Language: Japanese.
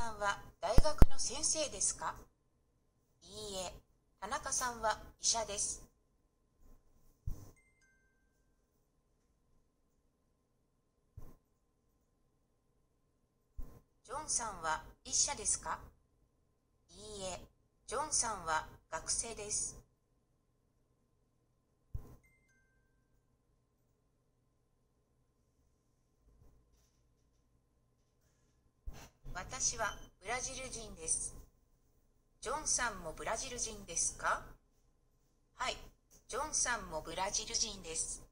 さんは大学の先生ですか？いいえ、田中さんは医者です。ジョンさんは医者ですか？いいえ、ジョンさんは学生です。私はブラジル人です。ジョンさんもブラジル人ですか？はい、ジョンさんもブラジル人です。